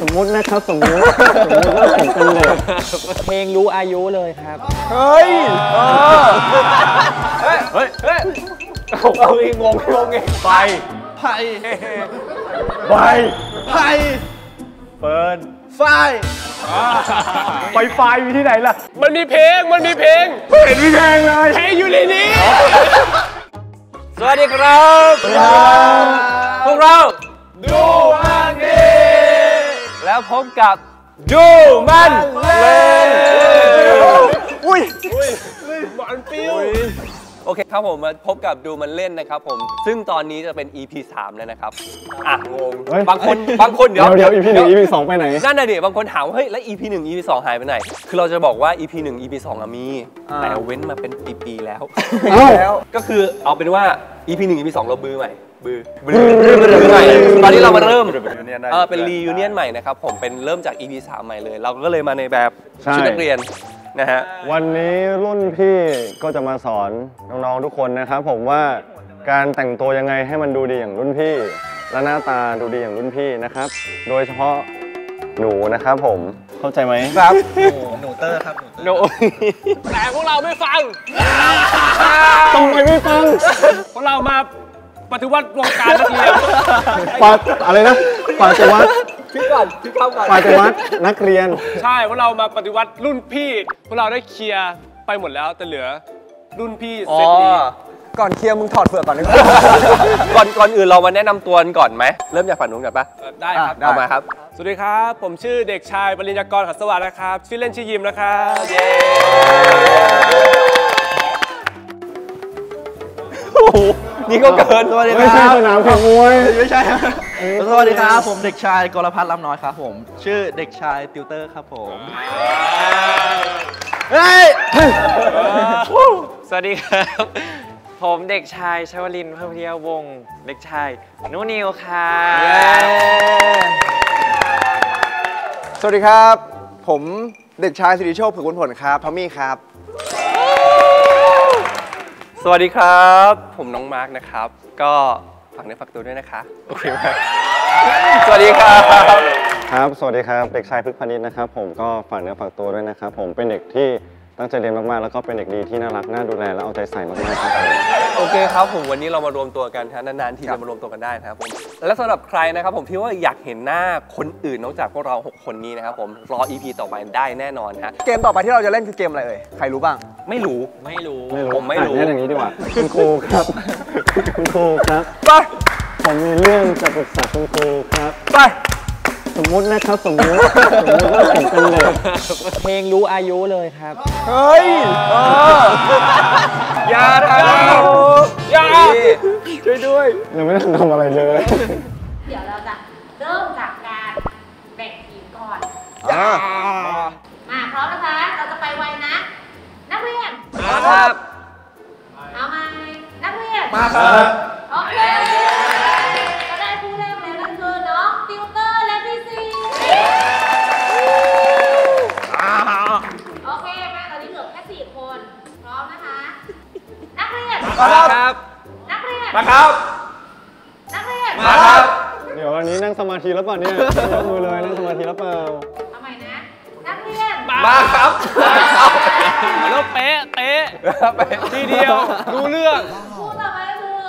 สมมุตินะครับสมมุติสมมุติว่าผมเป็นเด็กเพลงรู้อายุเลยครับ เฮ้ยเฮ้ยเฮ้ยเอาเองงงงงเองไปไผ่ไปไผ่เฟิร์นฝ้ายไปไฟอยู่ที่ไหนล่ะ มันมีเพลง มันมีเพลง เห็นมีแพงเลยเพลงอยู่ในนี้ สวัสดีครับ พวกเรา ดูมันดี แล้วพบกับดูมันเล่นอุ้ยบอลฟิวโอเคครับผมมาพบกับดูมันเล่นนะครับผม ซึ่งตอนนี้จะเป็น EP 3 แล้วนะครับ อะ งงเฮ้ยบางคนบางคนเดี๋เดี๋ยยววเดี๋ยวอีพีหนึ่งอีพีสองไปไหน นั่นน่ะดิบางคนถามว่าเฮ้ย แล้ว EP 1 EP 2 หายไปไหน คือเราจะบอกว่า EP 1 EP 2อะมี แต่เว้นมาเป็นปี ๆ แล้วเอ้าแล้วก็คือเอาเป็นว่า EP 1 EP 2 เราบือใหม่ บือบือบือใหม่ตอนนี้เรามาเริ่มเออเป็นรีวิเนียนใหม่นะครับผมเป็นเริ่มจาก EP 3ใหม่เลย เราก็เลยมาในแบบใช่ชุดนักเรียนนะฮะวันนี้รุ่นพี่ก็จะมาสอนน้องๆทุกคนนะครับผมว่าการแต่งตัวยังไงให้มันดูดีอย่างรุ่นพี่ และหน้าตาดูดีอย่างรุ่นพี่นะครับ โดยเฉพาะหนูนะครับผมเข้าใจไหมครับหนูเตอร์ครับโนแต่พวกเราไม่ฟังทำไมไม่ฟังพวกเรามา ปฏิวัติวงการนักเรียนปาอะไรนะปาจวัดพี่ก่อนพี่เข้าก่อนปาจวัดนักเรียน ใช่พวกเรามาปฏิวัติรุ่นพี่ พวกเราได้เคลียร์ไปหมดแล้วแต่เหลือรุ่นพี่อ๋อเซตนี้ก่อนเคลียร์มึงถอดเฟือกก่อนดีกว่าก่อนก่อนอื่นเรามาแนะนำตัวกันก่อนไหมเริ่มจากฝั่งนู้นก่อนปะเอ่อได้ครับได้เอามาครับ สวัสดีครับ ผมชื่อเด็กชายปริญญากรขัดสวัสดิ์นะครับ ชื่อเล่นชื่อยิมนะครับเย้ โอ้โหนี่ก็เกินสวัสดีไม่คใช่รับสนามแข่งมวยไม่ใช่ครับสวัสดีครับ ผมเด็กชายกรพัฒน์ลำน้อยครับผม ชื่อเด็กชายติวเตอร์ครับผมเฮ้ยสวัสดีครับ ผมเด็กชายชวลินทร์เพิ่มเพียวงศ์เด็กชายนุนิวค่ะสวัสดีครับ ผมเด็กชายสิริโชคผึกผลผลครับทอมมี่ครับ สวัสดีครับ ผมน้องมาร์กนะครับ ก็ฝากเนื้อฝากตัวด้วยนะคะโอเคมากสวัสดีครับครับ สวัสดีครับ เด็กชายพฤกษ์พานิชนะครับ ผมก็ฝากเนื้อฝากตัวด้วยนะครับ ผมเป็นเด็กที่ ตั้งใจเรียนมากๆ แล้วก็เป็นเด็กดีที่น่ารัก น่าดูแล และเอาใจใส่มากๆครับผม โอเคครับผมวันนี้เรามารวมตัวกันฮะนานๆทีจะมารวมตัวกันได้นะครับผมและสำหรับใครนะครับผมที่ว่าอยากเห็นหน้าคนอื่นนอกจากพวกเรา 6 คนนี้นะครับผมรอ EP ต่อไปได้แน่นอนฮะเกมต่อไปที่เราจะเล่นคือเกมอะไรเอ่ย ใครรู้บ้าง ไม่รู้ ไม่รู้ไม่รู้ผมไม่รู้ อะงั้นอย่างนี้ดีกว่า คุณครูครับ คุณครูครับ ไป ผมมีเรื่องจะปรึกษาคุณครูครับ ไป สมมุตินะครับสมมุติสมมุติว่าผมเป็นเด็กเพลงรู้อายุเลยครับ เฮ้ยอย่าทำอย่าช่วยด้วยยังไม่ได้ทำอะไรเลย เดี๋ยวเราจะเริ่มจากการแบ่งทีมก่อนอ่ามาพร้อมนะคะ เราจะไปไวนะ นักเรียนครับเอาไหมนักเรียนมาครับโอเค กเรียนครับ นักเรียน มาครับ นักเรียน มาครับ เดี๋ยววันนี้นั่งสมาธิแล้วเปล่าเนี่ยยกมือเลยนั่งสมาธิแล้วเปล่าทำไมนะ นักเรียน มาครับแล้วเป๊ะเป๊ะทีเดียวรู้เรื่องคู่ต่อไปก็คือ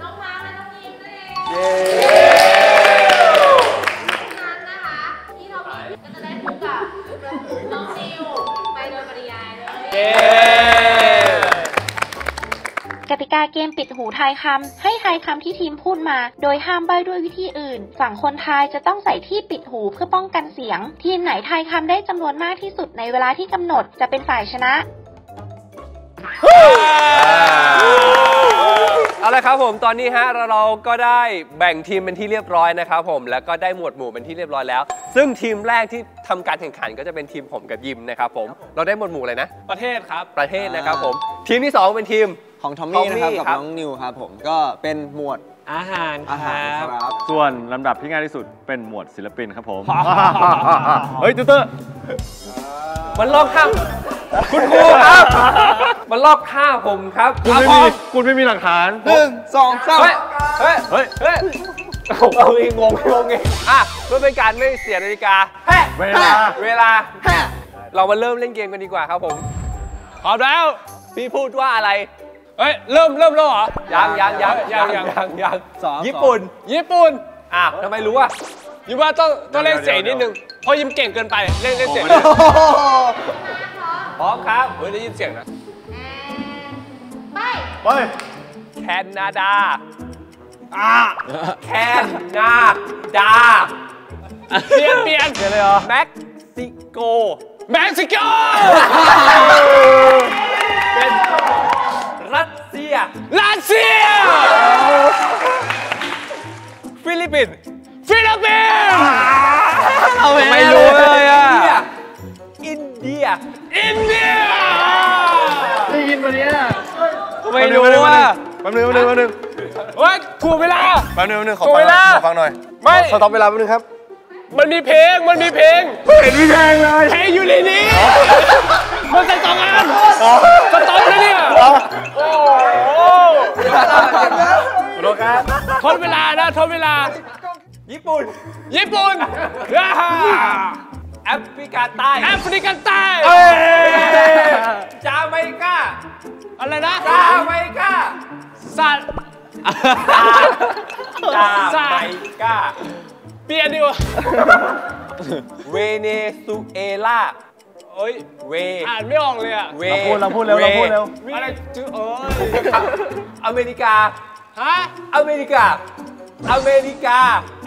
น้องมาร์คและน้องยิมนั่นเอง กติกาเกมปิดหูทายคำ ให้ทายคำที่ทีมพูดมา โดยห้ามใบด้วยวิธีอื่น ฝั่งคนทายจะต้องใส่ที่ปิดหูเพื่อป้องกันเสียง ทีมไหนทายคำได้จำนวนมากที่สุดในเวลาที่กำหนดจะเป็นฝ่ายชนะ เอาละครับผมตอนนี้ฮะเราเราก็ได้แบ่งทีมเป็นที่เรียบร้อยนะครับผมแล้วก็ได้หมวดหมู่เป็นที่เรียบร้อยแล้ว ซึ่งทีมแรกที่ทำการแข่งขันก็จะเป็นทีมผมกับยิมนะครับผมเราได้หมวดหมู่เลยนะ ประเทศครับ ประเทศนะครับผม ทีมที่สองเป็นทีม ของทอมมี่นะครับทอมมี่กับครับ น้องนิวครับผมก็เป็นหมวดอาหารคอาหารรับครับ ส่วนลำดับที่ง่ายที่สุดเป็นหมวดศิลปินครับผม เฮ้ยตูเตอร์ มันลอกข้ามคุณครูครับ มันลอกข้ามผมครับคุณเอาไม่พร้อมีมคุณไม่มีหลักฐานหนึ่งสองสามเฮ้ยเฮ้ยเฮ้ยเฮ้ยเอาเองงงงงเองอะเพื่อเป็นการไม่เสียนาฬิกาแฮะเวลา เวลา เรามาเริ่มเล่นเกมกันดีกว่าครับผมพร้อมแล้ว พี่พูดว่าอะไร เฮ้ยเริ่มเริ่มแล้วเหรอยังยังยังยังยังยังยังสองญี่ปุ่น ญี่ปุ่นอ้าวทำไมรู้อะยิมว่าต้องต้องเล่นเสียงนิดนึงเพราะยิมเก่งเกินไปเล่นเล่นเสียงพร้อมครับเฮ้ยได้ยินเสียงนะไปไปแคนาดาแคนาดาเปลี่ยนเปลี่ยนเปลี่ยนเลยเหรอเม็กซิโก เม็กซิโกเป็นรัสเซี ย รัสเซีย ฟิลิปปินส์ ฟิลิปปินส์ไม่รู้เลยอะ อินเดีย อินเดีย ได้ยินวันนี้ไม่รู้อะแป๊บนึงแป๊บนึงแป๊บนึงเฮ้ยถูกเวลาแป๊บนึงแป๊บนึงขอตัวฟังเวหน่ลาอยขอฟังหน่อย ไม่ ขอตอบเวลาแป๊บนึงครับ มันมีเพลง มันมีเพลงเห็นพี่แพงเลยเพลงอยู่ในนี้มันใส่สองอันสต็อปเลยเนี่ยโอ้โหโลครับทดเวลานะทดเวลา ญี่ปุ่น ญี่ปุ่นอ่าแอฟริกาใต้ แอฟริกันใต้จาเมกา อะไรนะ จาเมกาสัตว์จาเมกา เปลี่ยนดีกว่า เวเนซุเอลาเฮ้ย เว อ่านไม่ออกเลยอะ เวเราพูดเราพูดเร็วเราพูดเร็ว อะไรจื้อเอ้ย อเมริกา ฮะ อเมริกา อเมริกา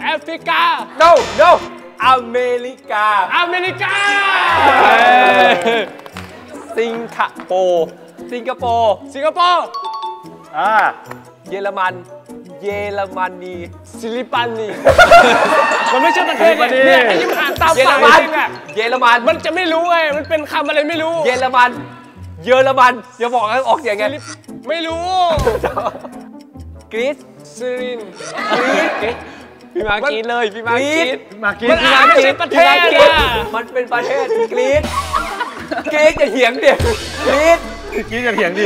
แอฟริกา no no อเมริกา อเมริกา สิงคโปร์ สิงคโปร์ สิงคโปร์ อ่า เยอรมัน เยอรมนีซิลิปันนีมันไม่ใช่ประเทศเนี่ยเนี่ยไอ้ยิ้มอ่านตามเยอรปากมันจริงอะเยอรมันมันจะไม่รู้ไงมันเป็นคำอะไรไม่รู้ เยอรมัน เยอรมันอย่าบอกให้ออกเสียงไงไม่รู้กรีซซีรินกรีซพี่มากินเลยพี่มากินมากินมันอ่านไม่ใช่ประเทศกรีซอะมันเป็นประเทศกรีซกรีซจะเถียงเด็กกรีซกินกันเถียงดิ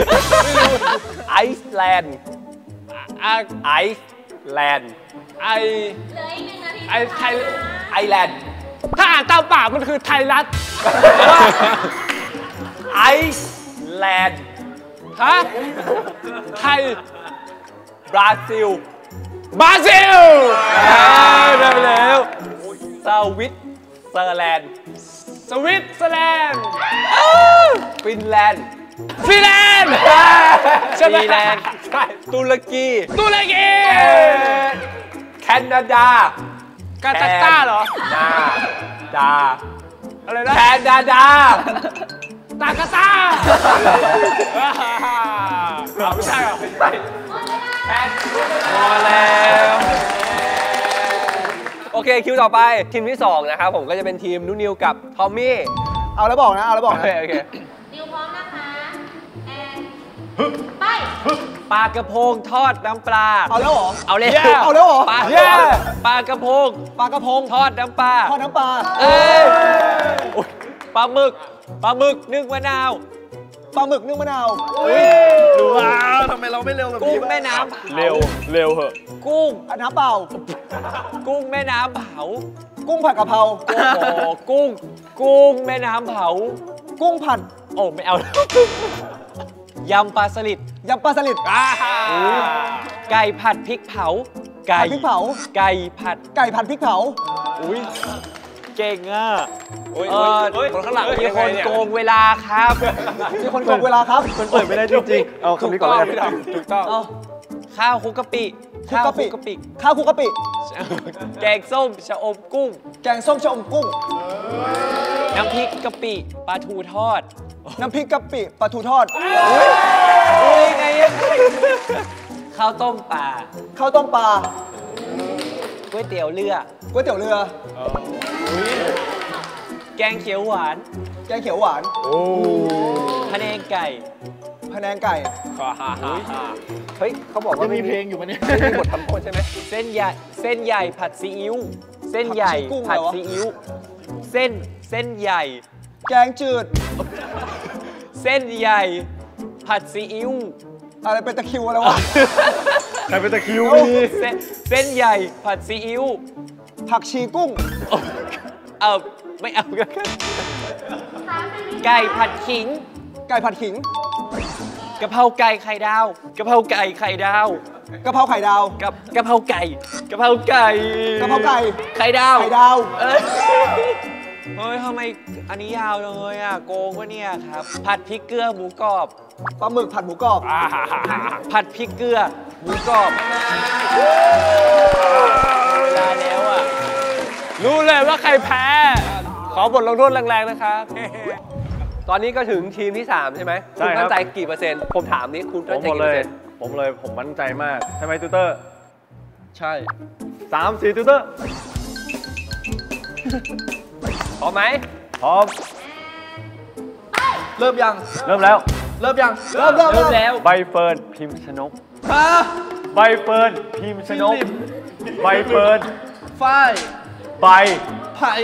ไอซ์แลนด์อะ ไอซ์แลนด์ไอเหลืออีกหนึ่งนาทีไอไทยไอแลนด์ถ้าอ่านตามปากมันคือไทยรัฐไอซ์แลนด์ฮะไทยบราซิลบราซิลได้แล้วสวิตเซอร์แลนด์สวิตเซอร์แลนด์ฟินแลนด์ ฟินแลนด์ใช่ไหมฟินแลนด์ใช่ตุรกีตุรกีแคนาดากาตาร์ตาเหรอดาดาอะไรนะแคนาดาตากาตาร์อ้าวไม่ใช่เหรอพอแล้วโอเคคิวต่อไปทีมที่ 2 นะครับผมก็จะเป็นทีมนุนิวกับทอมมี่ เอาแล้วบอกนะ เอาแล้วบอโอกเคนะ โอเคดิวพร้อมนะคะแอน ไปปลากระพงทอดน้ำปลา เอาแล้วเหรอ เอาเลยเอาแล้วเหรอปลาเย้ปลากระพงปลากระพงทอดน้ำปลาทอดน้ำปลา เอ้ยปลาหมึกปลาหมึกนึ่งมะนาวปลาหมึกนึ่งมะนาวว้าวทำไมเราไม่เร็วแบบกุ้นี้งแม่น้ำเผาเร็วเร็วเหอะ กุ้งอันน้ำเปล่า กุ้งแม่น้ำเผา กุ้งผัดกะเพราโอ้โหกุ้ง กุ้งแม่น้ำเผา กุ้งผัด โอ้ไม่เอาแล้ว ยำปลาสลิดยำปลาสลิดไก่ผัดพริกเผา ไก่ผัดพริกเผา ไก่ผัด ไก่ผัดพริกเผา อุ้ยเก่งอะโอ้ยเอโอ้ยอคนข้างหลังมีคนโกงเวลาครับมีคนโกงเวลาครับมันเปิดไม่ได้จริงๆ เอาคำนี้ก่อนแล้วกันถูกต้องเอาข้าวคลุกกะปิคลุกกะปิข้าวคลุกกะปิข้าวคลุกกะปิ แกงส้มชะอมกุ้ง แกงส้มชะอมกุ้ง น้ำพริกกะปิปลาทูทอด น้ำพริกกะปิปลาทูทอดอุ้ยไงอะข้าวต้มปลาข้าวต้มปลาก๋วยเตี๋ยวเรือก๋วยเตี๋ยวเรือ แกงเขียวหวาน แกงเขียวหวานพะแนงไก่พะแนงไก่เฮ้ยเขาบอกว่ามีเพลงอยู่มันเนี่ยมีบททำโทษใช่ไหมเส้นใหญ่เส้นใหญ่ผัดซีอิ๊วเส้นใหญ่ผัดชีกุ้งผัดเหรอซีอิ๊วเส้นเส้นใหญ่ แกงจืด เส้นใหญ่ ผัดซีอิ๊วอะไรเป็นตะคริวอะไรวะใครเป็นตะคริวไม่มีเส้นเส้นใหญ่ ผัดซีอิ๊วผักชีกุ้ง เอาไม่เอากันไก่ผัดขิง ไก่ผัดขิงกะเพราไก่ไข่ดาวกะเพราไก่ไข่ดาวกะเพราไข่ดาวกับกะเพราไก่กะเพราไก่กะเพราไก่ไข่ดาวไข่ดาวเอ้ยเฮ้ยทำไม อันนี้ยาวจังเลยอะโกงวะเนี่ยครับ ผัดพริกเกลือหมูกรอบปลาหมึกผัดหมูกรอบ ผัดพริกเกลือหมูกรอบเวลาแล้วอะรู้เลยว่าใครแพ้ ขอบทลงโทษแรงๆนะครับ ตอนนี้ก็ถึงทีมที่ 3 ใช่ไหมใช่คุณครับมั่นใจกี่เปอร์เซ็นต์ ผมถามนี้คุณผมั่มนใจหมดกี่เลเปอยร์เซ็นต์ ผมเลยผมมั่นใจมากใช่ไหมติวเตอร์ใช่สามสี่ติวเตอร์พร้อมไหม พร้อม เริ่มยัง เริ่มแล้ว เริ่มยัง เริ่มเริ่มเริ่มแล้ว ใบเฟิร์นพิมพ์ชนกฮะใบเฟิร์นพิมพ์ชนกฟิลิปใบเฟิร์นฝ้ายใบ ไผ่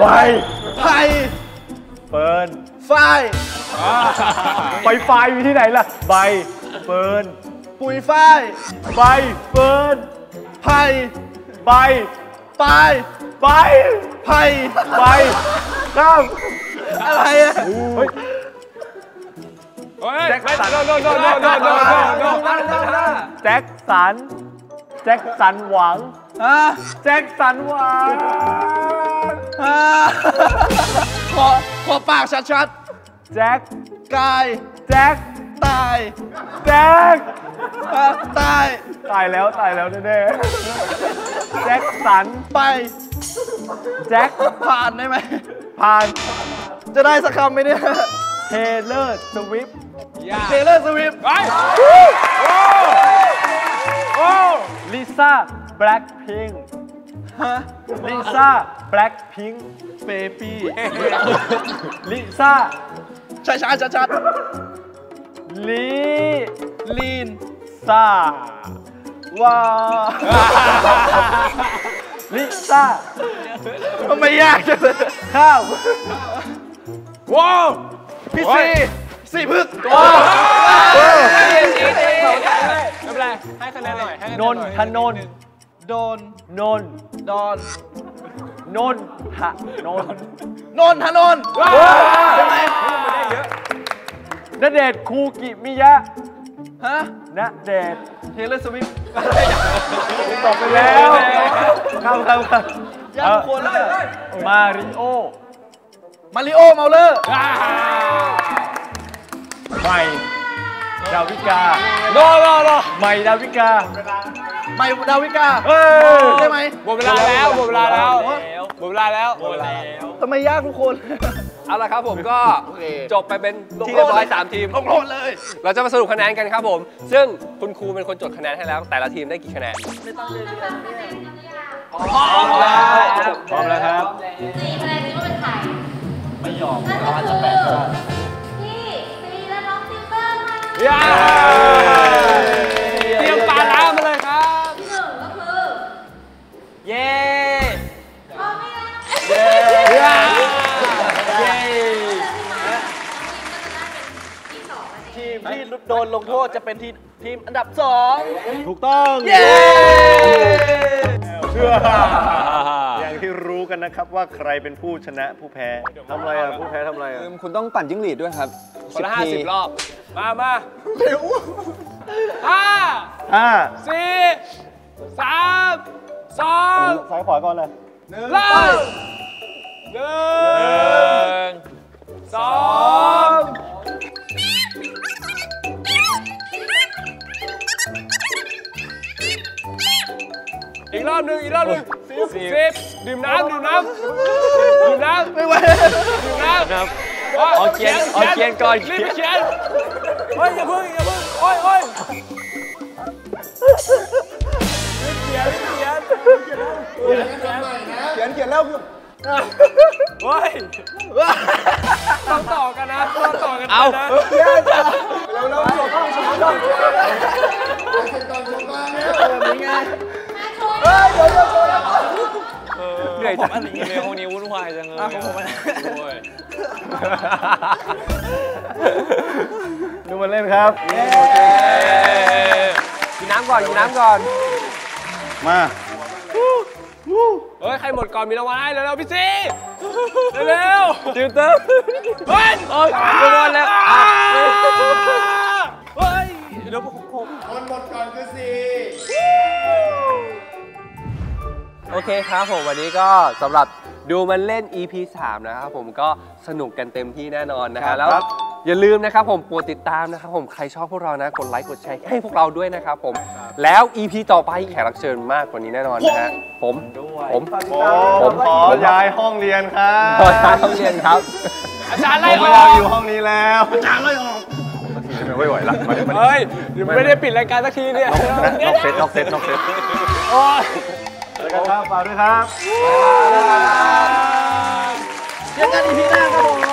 ใบ ไผ่เฟิร์นฝ้ายใบไฟอยู่ที่ไหนล่ะ ใบ เฟิร์น ปุ๋ยฝ้าย ใบ เฟิร์น ไผ่ใบป ลายใบไผ่ใบข้ามอะไรอะเฮ้ยเฮ้ยโดนโดนโดนโดนโดนโดนโดนแจ็คสันแจ็คสันหวังฮะแจ็คสันหวังฮะขอขอปากชัดแจ็คๆกาย แจ็คตาย แจ็คฮะตาย ตายแล้วตายแล้วแน่ๆแจ็คสันไป แจ็คผ่านได้ไหม ผ่าน จะได้สักคำไหมเนี่ย เทเลอร์สวิฟเทเลอร์สวิฟต์ไปโอ้ลิซ่าแบล็คพิงฮะลิซ่าแบล็คพิงเบบี้ลิซ่าช้าๆชัดลิๆลีนซ่าว้า ลิซ่าทำไมยากจังเลยข้าวว้าวพี่ซีสี่พึกไม่เป็นไรให้คะแนนหน่อยให้คะแนนนหนน่อยทนนโดนนนดอนนนทะนนนนทนนท์ใช่ไหมณเดชน์คูกิมิยะ ฮะณเดชน์เทเลอร์สวิฟต์ตกไปแล้วข้ามข้ามข้ามยากทุกคนเลยมาริโอ มาริโอเมาเลอร์ใหม่ดาวิกาโดนโดนโดนใหม่ดาวิกาไมดาวิกาเอ้ยใช่ไหมหมดเวลาแล้วหมดเวลาแล้วหมดเวลาแล้วหมดเวลาทำไมยากทุกคน เอาละครับผมก็จบไปเป็นลงที่โทเรียษบร้อยเลยสามทีมลงโทษเลย เราจะมาสรุปคะแนนกันครับผม ซึ่งคุณครูเป็นคนจดคะแนนให้แล้ว แต่ละทีมได้กี่คะแนนพร้อมแล้วพร้อมแล้วครับสี่คะแนนนี้ว่าเป็นใครไม่ยอมนั่นก็คือพี่ซีและน้องซิลเตอร์ค่ะ โดนลงโทษจะเป็นทีมทีมอันดับสองถูกต้อง เย้ เชื่อ อย่างที่รู้กันนะครับว่าใครเป็นผู้ชนะผู้แพ้ทำอะไรอะผู้แพ้ทำอะไรอะคุณต้องปั่นจิ้งหรีดด้วยครับคนละห้าสิบรอบ มามาเร็วห้าห้าสี่สามสองซ้ายขวาก่อนเลยเริ่มหนึ่งสอง อีกรอบหนึ่งอีกรอบหนึ่งสิบดื่มน้ำดื่มน้ำดื่มน้ำไม่ไหวดื่มน้ำครับเอาเขียนเอาเขียนก่อนรีบไปเขียนเฮ้ยอย่าเพิ่งอย่าเพิ่งโอ้ยโอ้ยรีบเขียนรีบเขียนเขียนเขียนแล้วเฮ้ยต้องต่อกันนะต้องต่อกันเอานะนี่ไงเหนื่อยจังในห้องนี้วุ่นวายจังเลยโอ้ยดูมาเล่นครับเย้ำก่อนกินน้ำก่อน มาเฮ้ย ใครหมดก่อนมีรางวัลให้เร็วๆพี่ซีเร็วๆติวเตอร์เฮ้ยเอ้ยรางวัลแล้วอะเฮ้ยเดี๋ยวผม โอเคครับผมวันนี้ก็สำหรับดูมันเล่น EP 3 นะครับผมก็สนุกกันเต็มที่แน่นอนนะครัฮะบแล้วครับ อย่าลืมนะครับผมโปรดติดตามนะครับผมใครชอบพวกเรานะกดไลค์กดแชร์ให้พวกเราด้วยนะครับผมแล้ว EP ต่อไปแขกรับเชิญมากกว่านี้แน่นอนนะฮะผมผมผมขอย้ายห้องเรียนครับขอท้ายห้องเรียนครับ อาจารย์ผไล่มอไม่ออยากกอยู่ห้องนี้แล้วอาจารย์ไล่ออกไม่ไหวละมามาเฮ้ยไม่ได้ปิดรายการสักทีเนี่ย นอกเซตนอกเซตนอกเซต โอ้ย แล้วกันครับฝากด้วยครับเจอกันอีพีหน้าครับผม